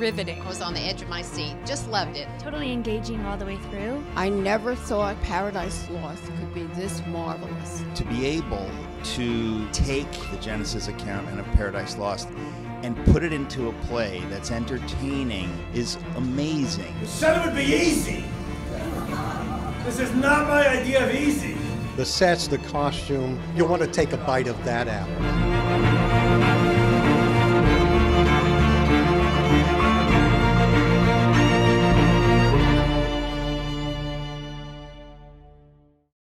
riveting. I was on the edge of my seat. Just loved it. Totally engaging all the way through. I never thought Paradise Lost could be this marvelous. To be able to take the Genesis account and of Paradise Lost and put it into a play that's entertaining is amazing. You said it would be easy. This is not my idea of easy. The sets, the costume, you want to take a bite of that apple.